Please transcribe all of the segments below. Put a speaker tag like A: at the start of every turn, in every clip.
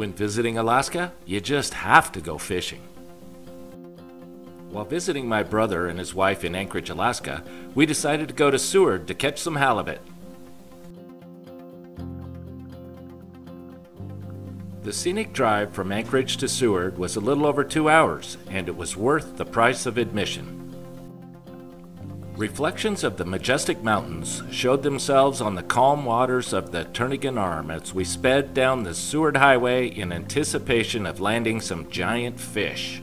A: When visiting Alaska, you just have to go fishing. While visiting my brother and his wife in Anchorage, Alaska, we decided to go to Seward to catch some halibut. The scenic drive from Anchorage to Seward was a little over two hours, and it was worth the price of admission. Reflections of the majestic mountains showed themselves on the calm waters of the Turnagain Arm as we sped down the Seward Highway in anticipation of landing some giant fish.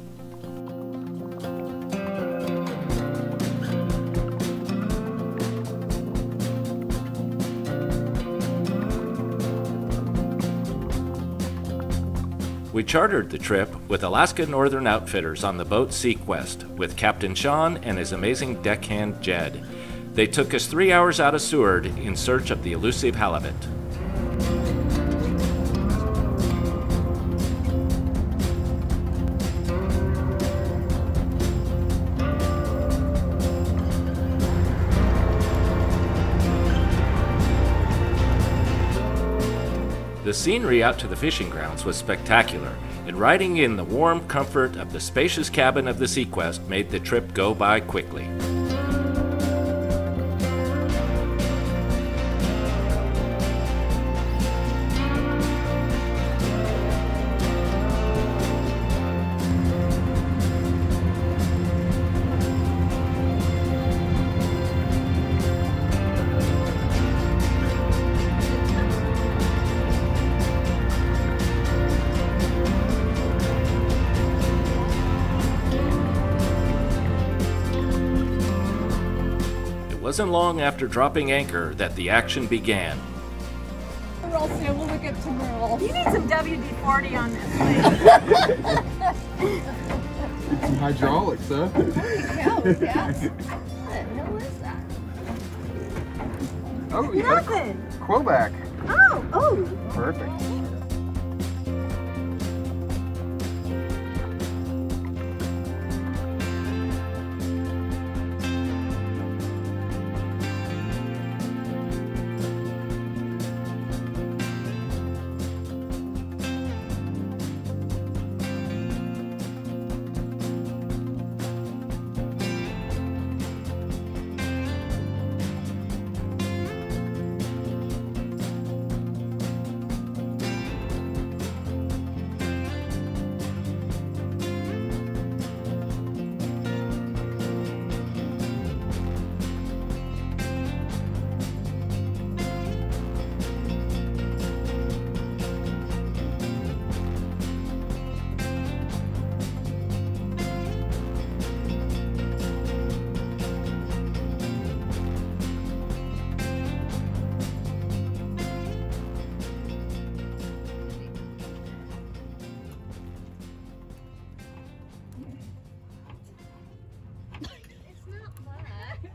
A: We chartered the trip with Alaska Northern Outfitters on the boat SeaQuest with Captain Sean and his amazing deckhand Jed. They took us three hours out of Seward in search of the elusive halibut. The scenery out to the fishing grounds was spectacular, and riding in the warm comfort of the spacious cabin of the SeaQuest made the trip go by quickly. Wasn't long after dropping anchor that the action began.
B: We'll look at to Merle.
C: You need some WD-40 on this. please.
D: Some hydraulics, huh?
B: Hell, yes. What the hell is that?
D: Oh, you
C: Nothing.
D: Quoback.
C: Oh, oh.
D: Perfect.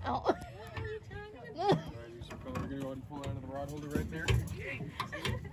B: Oh.
D: Alright. We're gonna go ahead and pull out of the rod holder right there.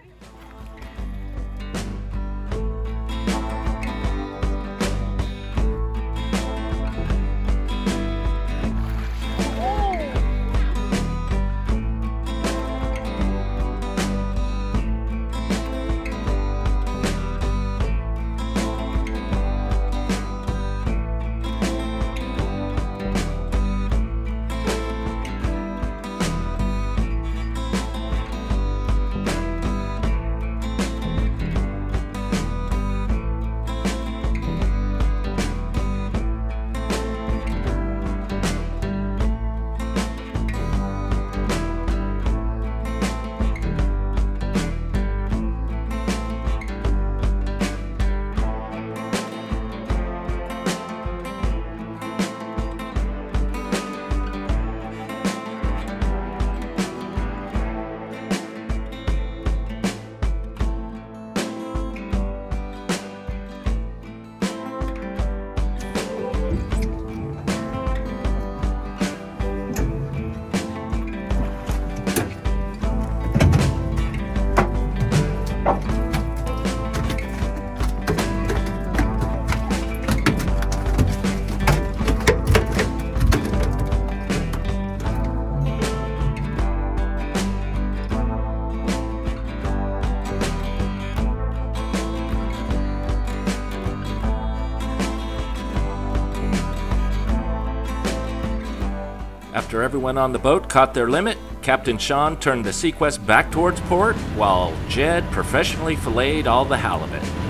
A: After everyone on the boat caught their limit, Captain Sean turned the SeaQuest back towards port while Jed professionally filleted all the halibut.